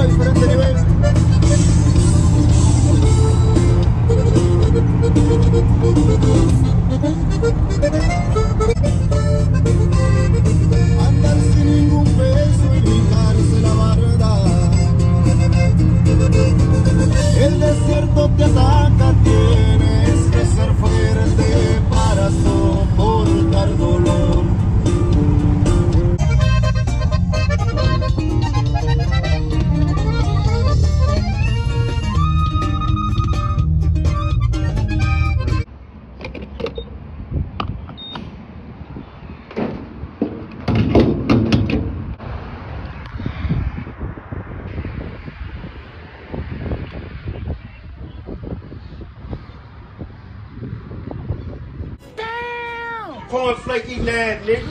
a diferente nivel. Cornflake eating ass nigga.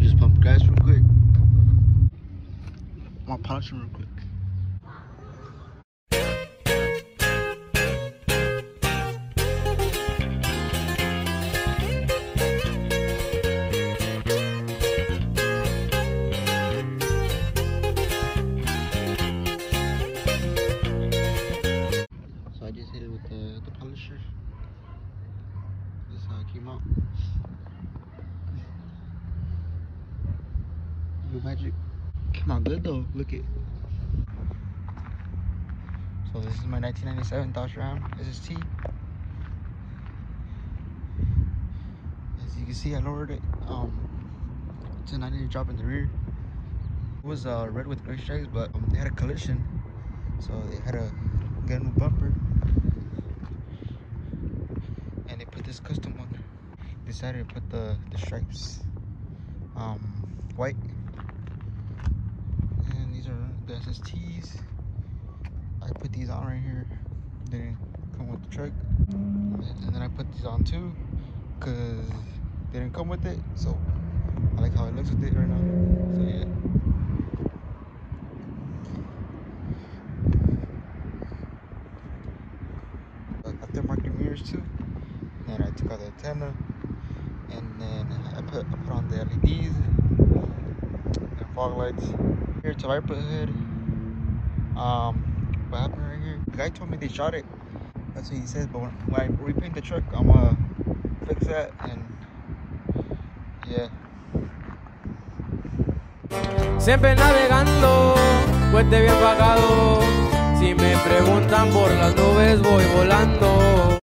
Just pump gas real quick. I'm gonna polish him real quick. Came Magic. Came out good though. Look it. So this is my 1997 Dodge Ram SST. As you can see, I lowered it. Um, to 90 drop in the rear. It was uh, red with gray stripes, but um, they had a collision, so they had to get a new bumper. And they put this custom. Decided to put the the stripes um, white. And these are the SSTs. I put these on right here. They didn't come with the truck. And then I put these on too, cause they didn't come with it. So I like how it looks with it right now. So yeah. Aftermarket mirrors too. And I took out the antenna, and then I put I put on the LEDs and fog lights. Here to wiper hood. Um, what happened right here? The guy told me they shot it. That's what he says. But when, when I repaint the truck, I'm gonna fix that and yeah. Siempre navegando, puente bien pagado. Si me preguntan por las nubes, voy volando.